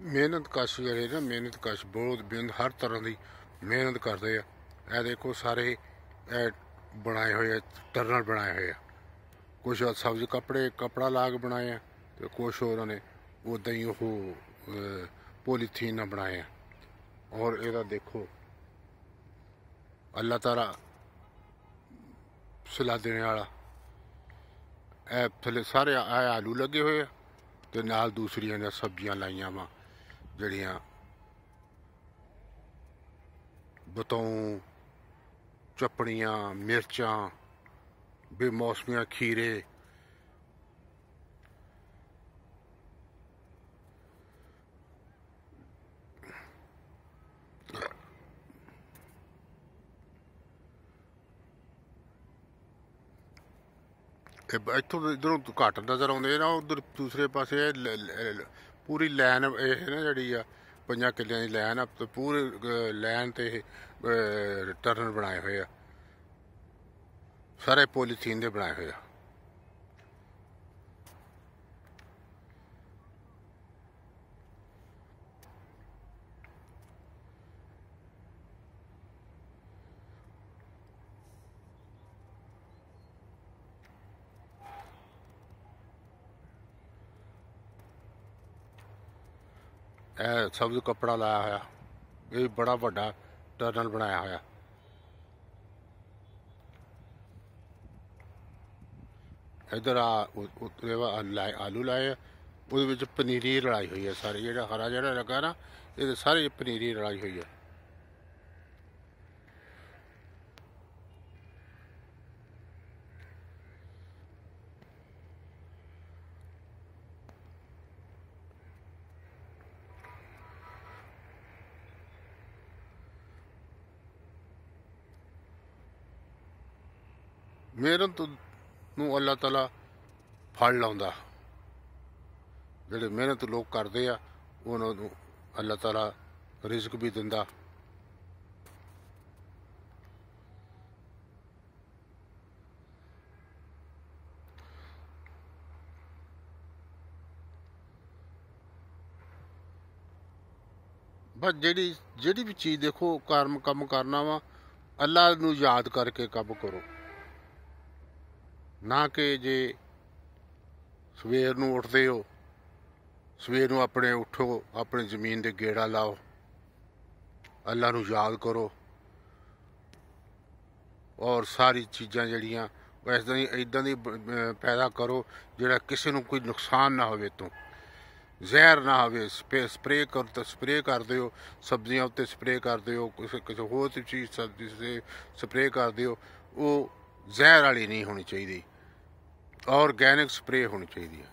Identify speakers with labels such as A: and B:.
A: ਮਿਹਨਤ ਕਸ਼ ਜਿਹੜੇ ਨਾ, ਮਿਹਨਤ ਕਸ਼ ਬਹੁਤ ਬਿੰਦ ਹਰ ਤਰ੍ਹਾਂ ਦੀ ਮਿਹਨਤ ਕਰਦੇ ਆ। ਇਹ ਦੇਖੋ ਸਾਰੇ ਇਹ ਬਣਾਏ ਹੋਏ ਆ ਟਰਨਲ ਬਣਾਏ ਹੋਏ ਆ। ਕੁਝ ਸਬਜ਼ ਕੱਪੜੇ, ਕਪੜਾ ਲਾ ਕੇ ਬਣਾਏ ਆ ਤੇ ਕੁਝ ਉਹਨਾਂ ਨੇ ਉਦਾਂ ਹੀ ਉਹ ਪੋਲੀਥੀਨ ਨਾਲ ਬਣਾਏ ਆ। ਔਰ ਇਹਦਾ ਦੇਖੋ, ਅੱਲਾਹ ਤਾਲਾ ਸਲਾ ਦੇਣ ਵਾਲਾ। ਇਹ ਥੱਲੇ ਸਾਰੇ ਇਹ ਆਲੂ ਲੱਗੇ ਹੋਏ ਆ ਤੇ ਨਾਲ ਦੂਸਰੀਆਂ ਨੇ ਸਬਜ਼ੀਆਂ ਲਾਈਆਂ ਵਾ। ਜਿਹੜੀਆਂ ਬਤੌਂ ਚਪੜੀਆਂ, ਮਿਰਚਾਂ, ਬੇਮੌਸਮੀਆਂ ਖੀਰੇ ਇਹ ਇੱਥੋਂ ਇਧਰੋਂ ਘੱਟ ਨਜ਼ਰ ਆਉਂਦੇ ਨਾ, ਉਧਰ ਦੂਸਰੇ ਪਾਸੇ ਪੂਰੀ ਲਾਈਨ ਇਹ ਨਾ ਜਿਹੜੀ ਆ, ਪੰਜਾਂ ਕਿੱਲਿਆਂ ਦੀ ਲਾਈਨ ਆ, ਤੇ ਪੂਰੇ ਲਾਈਨ ਤੇ ਟਰਨ ਬਣਾਏ ਹੋਏ ਆ। ਸਾਰੇ ਪੋਲੀਥੀਨ ਦੇ ਬਣਾਏ ਹੋਏ ਆ। ਇਹ ਸਬਜ਼ ਕੱਪੜਾ ਲਾਇਆ ਹੋਇਆ। ਇਹ ਬੜਾ ਵੱਡਾ ਟਰਨਲ ਬਣਾਇਆ ਹੋਇਆ। ਇਧਰ ਆ, ਉ- ਵਾ ਆਲੂ ਲਾਏ ਆ। ਉਹਦੇ ਵਿੱਚ ਪਨੀਰੀ ਰਲਾਈ ਹੋਈ ਹੈ ਸਾਰੀ। ਜਿਹੜਾ ਹਰਾ ਜਿਹੜਾ ਲੱਗਾ ਨਾ, ਇਹਦੇ ਸਾਰੇ ਪਨੀਰੀ ਰਲਾਈ ਹੋਈ ਹੈ ਮਿਹਨਤ ਨੂੰ ਅੱਲਾਹ ਤਾਲਾ ਫਲ ਲਾਉਂਦਾ। ਜਿਹੜੇ ਮਿਹਨਤ ਲੋਕ ਕਰਦੇ ਆ, ਉਹਨਾਂ ਨੂੰ ਅੱਲਾਹ ਤਾਲਾ ਰਿਜ਼ਕ ਵੀ ਦਿੰਦਾ। ਬਸ ਜਿਹੜੀ ਜਿਹੜੀ ਵੀ ਚੀਜ਼ ਦੇਖੋ ਕਰਮ ਕੰਮ ਕਰਨਾ ਵਾ ਅੱਲਾ ਨੂੰ ਯਾਦ ਕਰਕੇ ਕੰਮ ਕਰੋ। ਨਾ ਕਿ ਜੇ ਸਵੇਰ ਨੂੰ ਉੱਠਦੇ ਹੋ, ਸਵੇਰ ਨੂੰ ਆਪਣੇ ਉਠੋ, ਆਪਣੇ ਜ਼ਮੀਨ ਦੇ ਗੇੜਾ ਲਾਓ, ਅੱਲਾ ਨੂੰ ਯਾਦ ਕਰੋ। ਔਰ ਸਾਰੀ ਚੀਜ਼ਾਂ ਜਿਹੜੀਆਂ ਵੈਸੇ ਹੀ ਇਦਾਂ ਦੀ ਬ- ਅਹ, ਪੈਦਾ ਕਰੋ ਜਿਹੜਾ ਕਿਸੇ ਨੂੰ ਕੋਈ ਨੁਕਸਾਨ ਨਾ ਹੋਵੇ ਤੋਂ। ਜ਼ਹਿਰ ਨਾ ਹੋਵੇ ਸਪਰੇ ਕਰ, ਤਾਂ ਸਪਰੇ ਕਰਦੇ ਹੋ, ਸਬਜ਼ੀਆਂ ਉੱਤੇ ਸਪਰੇ ਕਰਦੇ ਹੋ, ਕਿਸੇ ਕਿਸੇ ਹੋਰ ਚੀਜ਼, ਸਬਜ਼ੀ ਤੇ ਸਪਰੇ ਕਰਦੇ ਹੋ, ਉਹ ਜ਼ਹਿਰ ਵਾਲੀ ਨਹੀਂ ਹੋਣੀ ਚਾਹੀਦੀ। ਔਰਗੈਨਿਕ ਸਪਰੇਅ ਹੋਣੀ ਚਾਹੀਦੀ ਹੈ।